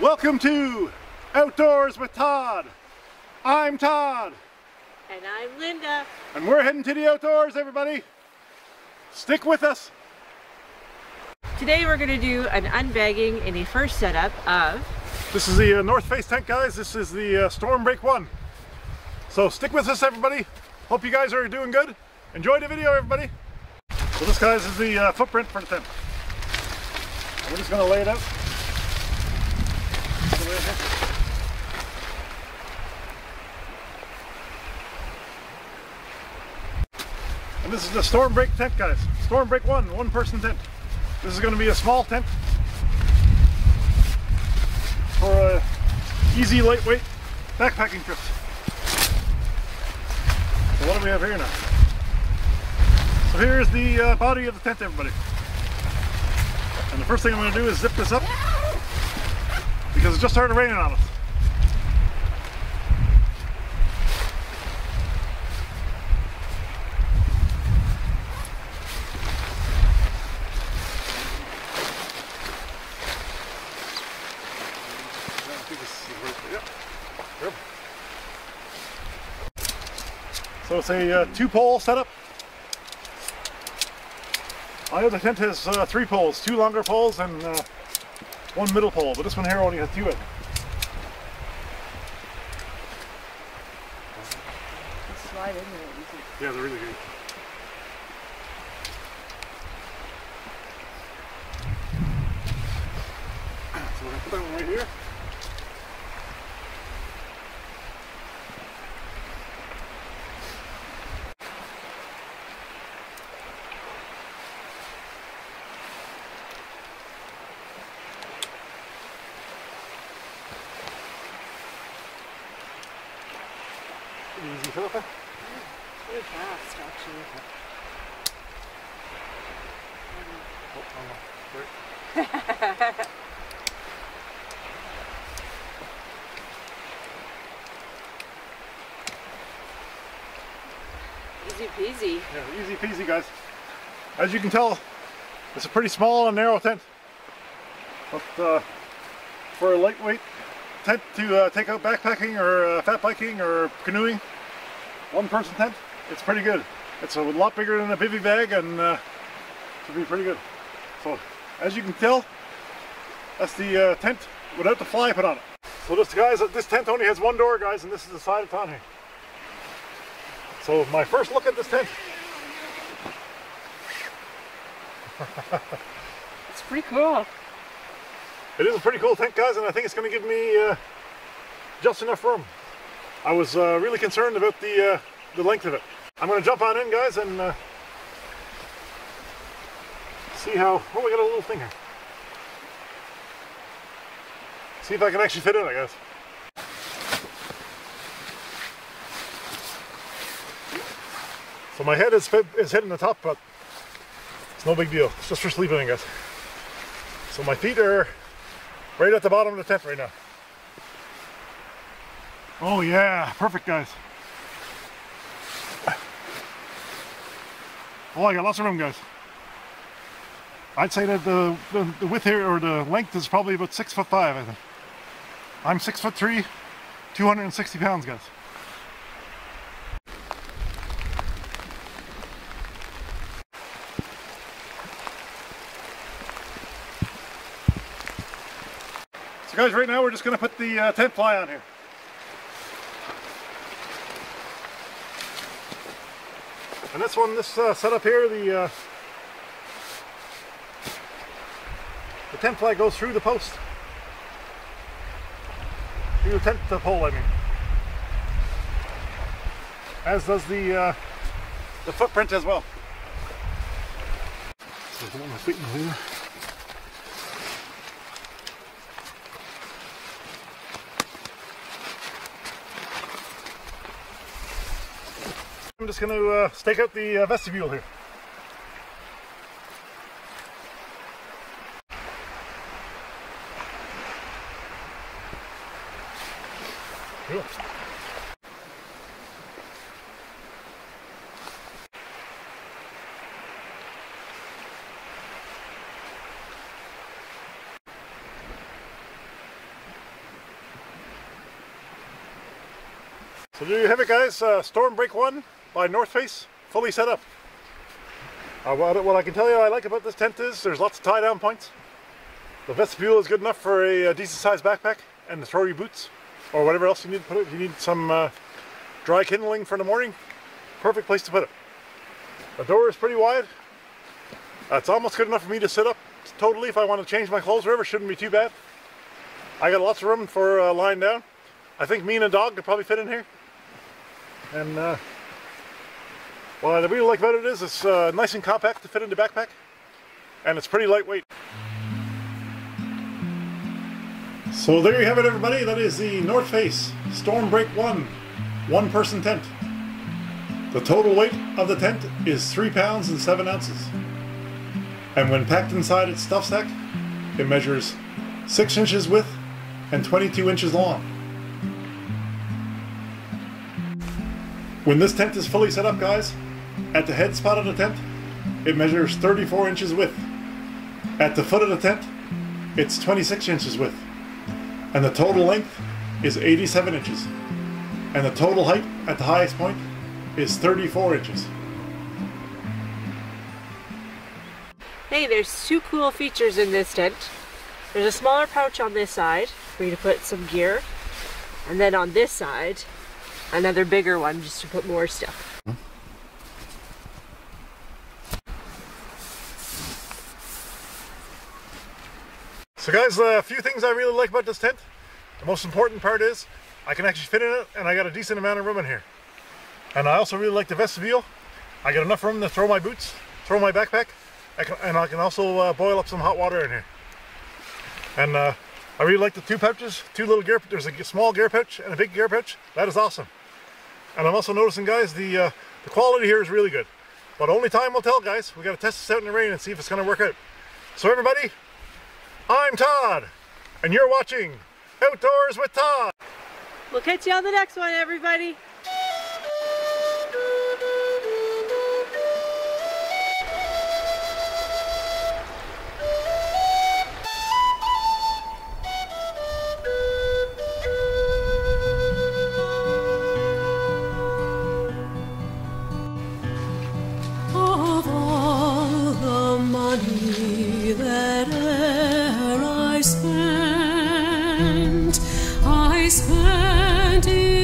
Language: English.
Welcome to Outdoors with Todd. I'm Todd, And I'm Linda. and we're heading to the outdoors, everybody. Stick with us. Today we're going to do an unbagging in a first setup of This is the uh, North Face tent, guys. This is the uh, Storm Break 1. So stick with us, everybody. Hope you guys are doing good. Enjoy the video, everybody. So this, guys, is the uh, footprint for the tent. We're just to lay it out. And this is the Storm Break tent, guys. Storm Break 1, one person tent. This is to be a small tent for a easy, lightweight backpacking trips. So what do we have here now? So here's the uh, body of the tent, everybody. And the first thing I'm going to do is zip this up because it just started raining on us. I think this is right there. Yep. So it's a uh, two pole setup. I know the tent has uh, three poles, two longer poles and uh, one middle pole, but this one here only has two in. it. slide in there. Yeah, they're really good. So we're gonna put that one right here. Easy, Philippa. Pretty fast, actually. Oh, oh. Right. Easy peasy. Yeah, easy peasy, guys. As you can tell, it's a pretty small and narrow tent. But uh, for a lightweight tent to uh, take out backpacking or uh, fat biking or canoeing, one person tent, it's pretty good. It's a lot bigger than a bivy bag and uh, should be pretty good. So, as you can tell, that's the uh, tent without the fly put on it. So this guys, this tent only has one door, guys, and this is the side of town here. So my first look at this tent, It's pretty cool. It is a pretty cool tent, guys, and I think it's going to give me uh, just enough room. I was uh, really concerned about the uh, the length of it. I'm going to jump on in, guys, and uh, see how. Oh, we got a little thing here. See if I can actually fit in, I guess. So my head is fit, is hitting the top, but it's no big deal. It's just for sleeping, I guess. So my feet are right at the bottom of the tent right now. Oh yeah, perfect guys. Oh, I got lots of room, guys. I'd say that the, the, the width here, or the length is probably about six foot five, I think. I'm six foot three, 260 pounds, guys. Guys, right now we're just going to put the uh, tent fly on here. And this one, this uh, setup here, the uh, the tent fly goes through the post. Through the tent the pole, I mean. As does the uh, the footprint as well. So I'm just going to uh, stake out the uh, vestibule here. Cool. So there you have it guys, uh, Storm Break 1 by North Face, fully set up. Uh, what, I can tell you I like about this tent is there's lots of tie down points. The vestibule is good enough for a, a decent sized backpack and to throw your boots or whatever else you need to put it. If you need some uh, dry kindling for the morning, perfect place to put it. The door is pretty wide. That's almost good enough for me to sit up totally if I want to change my clothes or whatever. Shouldn't be too bad. I got lots of room for uh, lying down. I think me and a dog could probably fit in here. And uh, what I really like about it is it's uh, nice and compact to fit in the backpack. And it's pretty lightweight. So there you have it everybody. That is the North Face Storm Break 1 one person tent. The total weight of the tent is 3 pounds and 7 ounces. And when packed inside its stuff sack, it measures 6 inches width and 22 inches long. When this tent is fully set up guys, at the head spot of the tent, it measures 34 inches width. At the foot of the tent, it's 26 inches width. And the total length is 87 inches. And the total height at the highest point is 34 inches. Hey, there's two cool features in this tent. There's a smaller pouch on this side for you to put some gear. And then on this side, another bigger one just to put more stuff. So guys, a few things I really like about this tent. The most important part is I can actually fit in it and I got a decent amount of room in here. And I also really like the vestibule. I got enough room to throw my boots, throw my backpack, I can, and I can also uh, boil up some hot water in here. And uh, I really like the two pouches, two little gear, there's a small gear pouch and a big gear pouch. That is awesome. And I'm also noticing guys, the, uh, the quality here is really good. But only time will tell guys. We got to test this out in the rain and see if it's going to work out. So everybody, I'm Todd, and you're watching Outdoors with Todd. We'll catch you on the next one, everybody. Of all the money that I spent